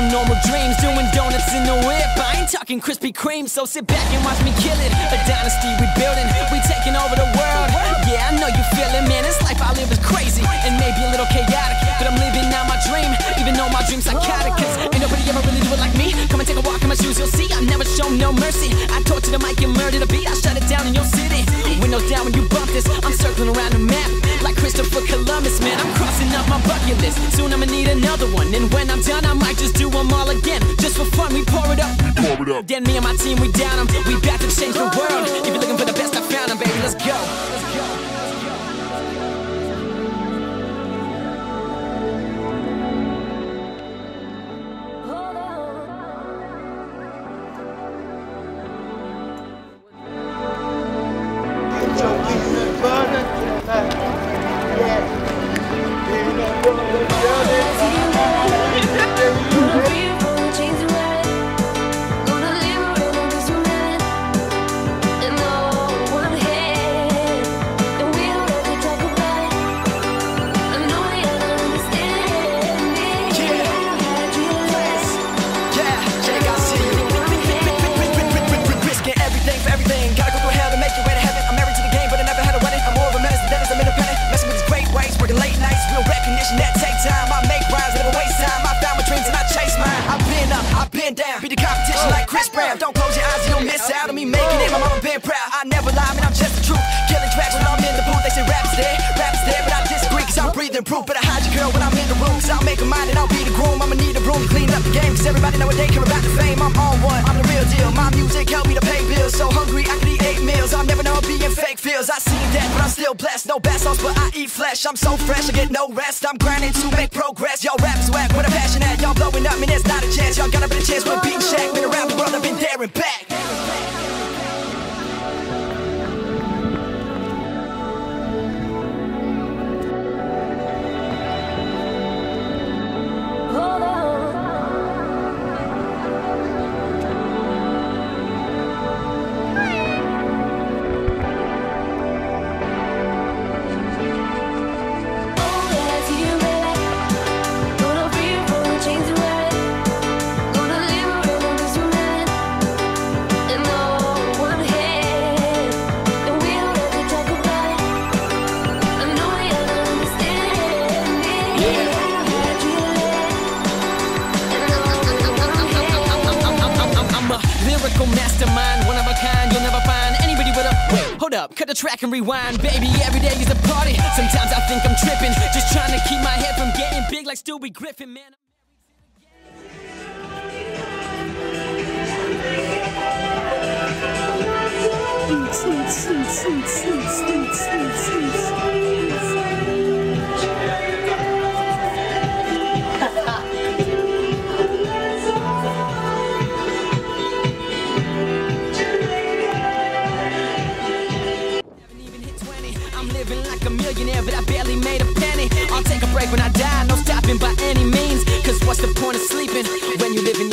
from normal dreams, doing donuts in the whip. I ain't talking Krispy Kreme, so sit back and watch me kill it. A dynasty rebuilding, we taking over the world. Yeah, I know you feel it, man. This life I live is crazy and maybe a little chaotic, but I'm living out my dream, even though my dream's psychotic. Cause ain't nobody ever really do it like me. Come and take a walk in my shoes, you'll see. I never show no mercy. I torture the mic and murder the beat. I shut it down in your city. Windows down when you bump this. I'm circling my bucket list. Soon I'ma need another one. And when I'm done, I might just do them all again. Just for fun, we pour it up. Pour it up. Then me and my team, we down them. We back to change the world. If I'll make a mind and I'll be the groom. I'ma need a room to clean up the game. Cause everybody nowadays care about the fame. I'm on one, I'm the real deal. My music helped me to pay bills. So hungry, I could eat eight meals. I'm never known being fake feels. I seen that, but I'm still blessed. No bad sauce, but I eat flesh. I'm so fresh, I get no rest. I'm grinding to make progress. Y'all rappers whack with a passion at. Y'all blowing up, man, there's not a chance. Y'all got a better chance with beating Shaq. Been around the world, I've been and back. Lyrical mastermind, one of a kind. You'll never find anybody with a wait. Hold up, cut the track and rewind, baby. Every day is a party. Sometimes I think I'm tripping, just trying to keep my head from getting big like Stewie Griffin, man. Haven't take a break when I die, no stopping by any means. Cause what's the point of sleeping when you're living